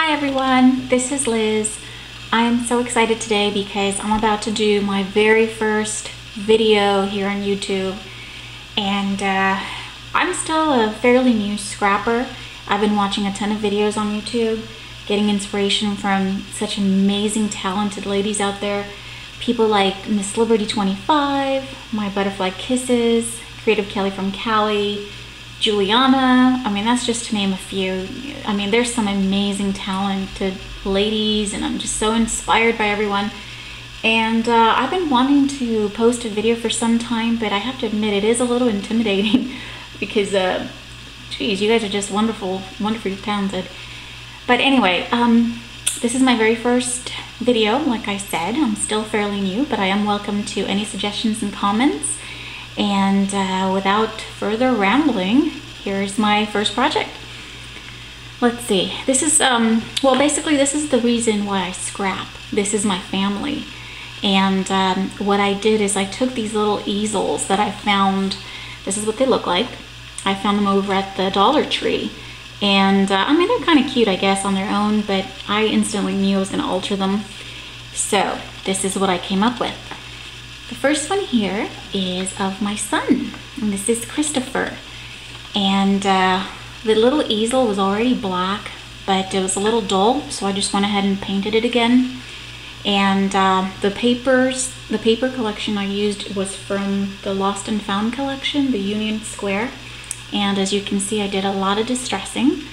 Hi everyone, this is Liz. I'm so excited today because I'm about to do my very first video here on YouTube and uh, I'm still a fairly new scrapper. I've been watching a ton of videos on YouTube, getting inspiration from such amazing talented ladies out there. People like Miss Liberty 25, My Butterfly Kisses, Creative Kelly from Cali, Juliana. I mean, that's just to name a few. I mean, there's some amazing, talented ladies, and I'm just so inspired by everyone. And uh, I've been wanting to post a video for some time, but I have to admit it is a little intimidating because, uh, geez, you guys are just wonderful, wonderfully talented. But anyway, um, this is my very first video, like I said. I'm still fairly new, but I am welcome to any suggestions and comments. And uh, without further rambling, here's my first project. Let's see, this is, um, well, basically this is the reason why I scrap. This is my family. And um, what I did is I took these little easels that I found, this is what they look like. I found them over at the Dollar Tree. And uh, I mean, they're kind of cute, I guess, on their own, but I instantly knew I was going to alter them. So this is what I came up with. The first one here is of my son, and this is Christopher. And uh, the little easel was already black, but it was a little dull, so I just went ahead and painted it again. And uh, the papers, the paper collection I used was from the Lost and Found collection, the Union Square. And as you can see, I did a lot of distressing.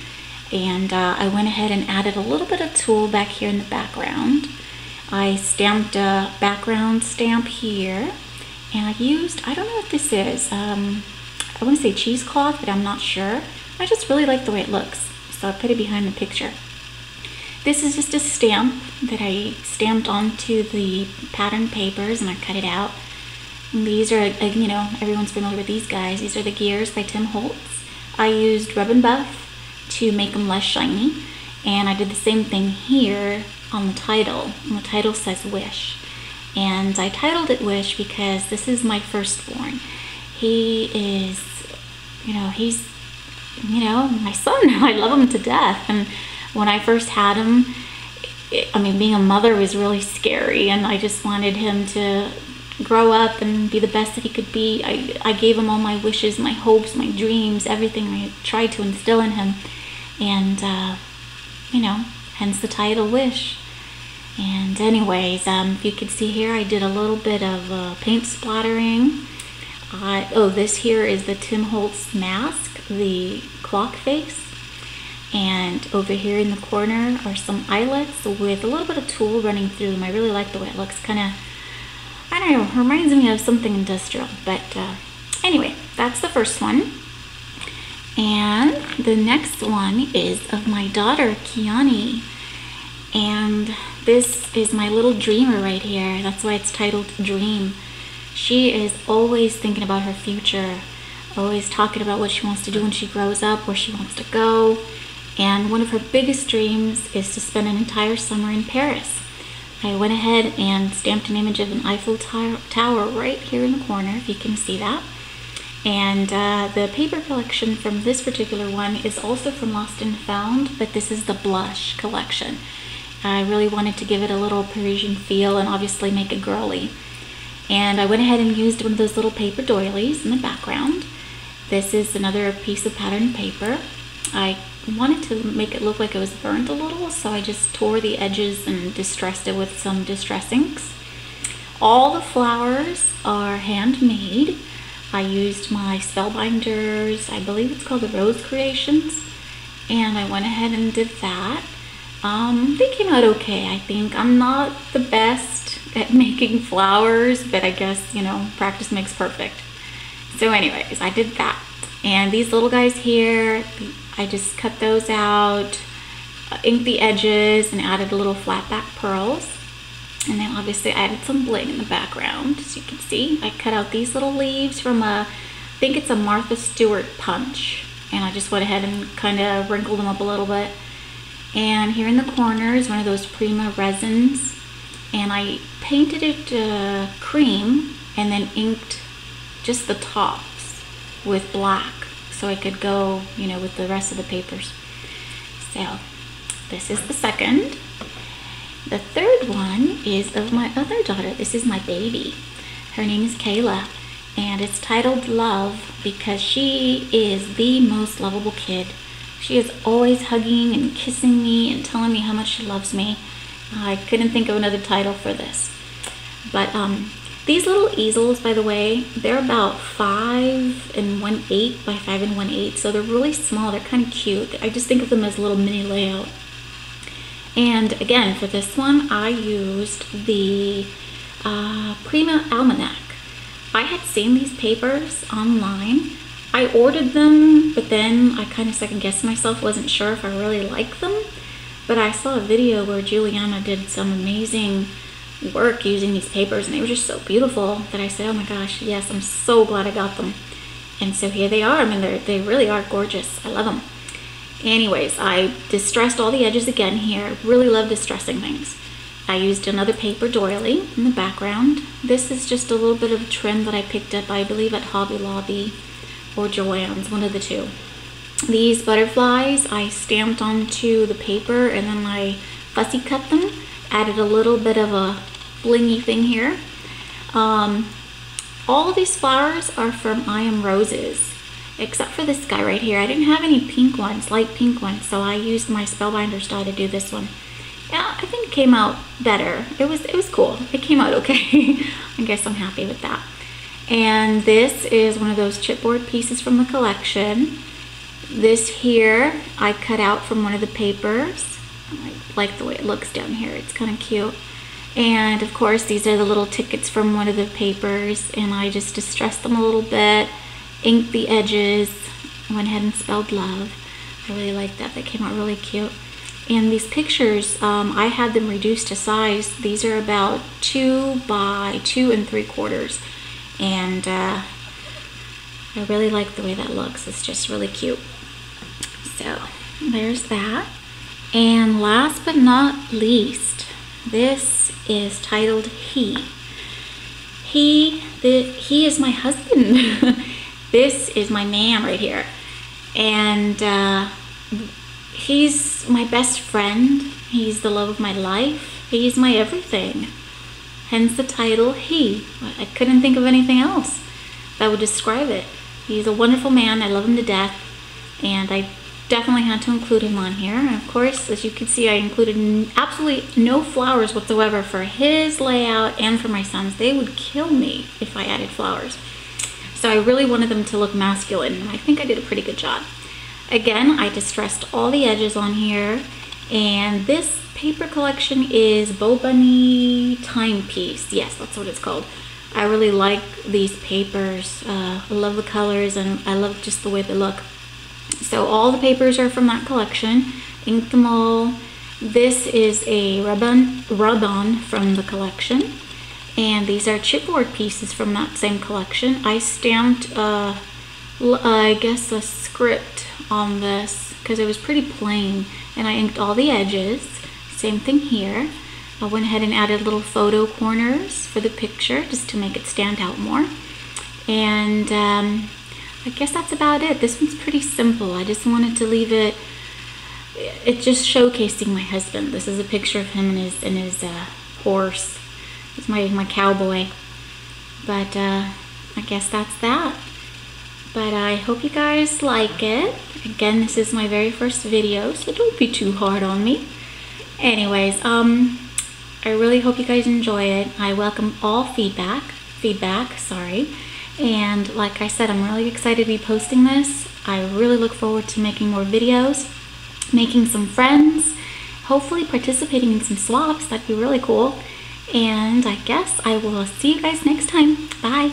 And uh, I went ahead and added a little bit of tulle back here in the background. I stamped a background stamp here and I used, I don't know what this is, um, I want to say cheesecloth, but I'm not sure. I just really like the way it looks, so I put it behind the picture. This is just a stamp that I stamped onto the pattern papers and I cut it out. And these are, you know, everyone's familiar with these guys. These are the gears by Tim Holtz. I used Rub and Buff to make them less shiny. And I did the same thing here on the title. And the title says Wish. And I titled it Wish because this is my firstborn. He is, you know, he's, you know, my son. I love him to death. And when I first had him, it, I mean, being a mother was really scary. And I just wanted him to grow up and be the best that he could be. I, I gave him all my wishes, my hopes, my dreams, everything I tried to instill in him. And, uh, you know, hence the title Wish. And anyways, um, if you can see here, I did a little bit of uh, paint splattering. Uh, oh, this here is the Tim Holtz mask, the clock face. And over here in the corner are some eyelets with a little bit of tulle running through them. I really like the way it looks. Kind of, I don't know, reminds me of something industrial. But uh, anyway, that's the first one. And the next one is of my daughter, Kiani. And this is my little dreamer right here. That's why it's titled Dream. She is always thinking about her future, always talking about what she wants to do when she grows up, where she wants to go. And one of her biggest dreams is to spend an entire summer in Paris. I went ahead and stamped an image of an Eiffel Tower right here in the corner, if you can see that. And uh, the paper collection from this particular one is also from Lost and Found, but this is the Blush collection. I really wanted to give it a little Parisian feel and obviously make it girly. And I went ahead and used one of those little paper doilies in the background. This is another piece of patterned paper. I wanted to make it look like it was burned a little, so I just tore the edges and distressed it with some distress inks. All the flowers are handmade. I used my Spellbinders, I believe it's called the Rose Creations, and I went ahead and did that. Um, they came out okay, I think. I'm not the best at making flowers, but I guess, you know, practice makes perfect. So anyways, I did that. And these little guys here, I just cut those out, uh, inked the edges, and added a little flat back pearls. And then obviously I added some bling in the background, as you can see. I cut out these little leaves from a, I think it's a Martha Stewart punch. And I just went ahead and kind of wrinkled them up a little bit. And here in the corner is one of those Prima resins. And I painted it uh, cream and then inked just the tops with black so I could go, you know, with the rest of the papers. So This is the second. The third one is of my other daughter. This is my baby. Her name is Kayla, and it's titled Love because she is the most lovable kid. She is always hugging and kissing me and telling me how much she loves me. I couldn't think of another title for this. But um, these little easels, by the way, they're about five and one eight by five and one eight, so they're really small. They're kind of cute. I just think of them as little mini layout. And again, for this one, I used the uh, Prima Almanac. I had seen these papers online. I ordered them, but then I kind of second guessed myself, wasn't sure if I really liked them. But I saw a video where Juliana did some amazing work using these papers, and they were just so beautiful that I said, oh my gosh, yes, I'm so glad I got them. And so here they are. I mean, they they really are gorgeous. I love them. Anyways, I distressed all the edges again here. Really love distressing things. I used another paper doily in the background. This is just a little bit of a trim that I picked up, I believe, at Hobby Lobby or Joann's, one of the two. These butterflies I stamped onto the paper and then I fussy cut them. Added a little bit of a blingy thing here. Um, all these flowers are from I Am Roses except for this guy right here. I didn't have any pink ones, light pink ones, so I used my Spellbinders die to do this one. Yeah, I think it came out better. It was, it was cool. It came out okay. I guess I'm happy with that. And this is one of those chipboard pieces from the collection. This here, I cut out from one of the papers. I like the way it looks down here. It's kind of cute. And of course, these are the little tickets from one of the papers, and I just distressed them a little bit inked the edges, went ahead and spelled love. I really like that. That came out really cute. And these pictures, um, I had them reduced to size. These are about two by two and three quarters. And uh, I really like the way that looks. It's just really cute. So there's that. And last but not least, this is titled He. He, the, he is my husband. this is my man right here. And uh, he's my best friend. He's the love of my life. He's my everything. Hence the title, He. I couldn't think of anything else that would describe it. He's a wonderful man. I love him to death. And I definitely had to include him on here. And of course, as you can see, I included absolutely no flowers whatsoever for his layout and for my son's. They would kill me if I added flowers. So I really wanted them to look masculine, and I think I did a pretty good job. Again, I distressed all the edges on here, and this paper collection is Bo Bunny Timepiece. Yes, that's what it's called. I really like these papers. Uh, I love the colors, and I love just the way they look. So all the papers are from that collection. Inked them all. This is a rub-on rub from the collection and these are chipboard pieces from that same collection. I stamped, uh, I guess, a script on this because it was pretty plain, and I inked all the edges. Same thing here. I went ahead and added little photo corners for the picture just to make it stand out more. And um, I guess that's about it. This one's pretty simple. I just wanted to leave it, it's just showcasing my husband. This is a picture of him and his, and his uh, horse He's my, my cowboy. But uh, I guess that's that. But I hope you guys like it. Again, this is my very first video, so don't be too hard on me. Anyways, um, I really hope you guys enjoy it. I welcome all feedback, feedback, sorry. And like I said, I'm really excited to be posting this. I really look forward to making more videos, making some friends, hopefully participating in some swaps. That'd be really cool. And I guess I will see you guys next time. Bye.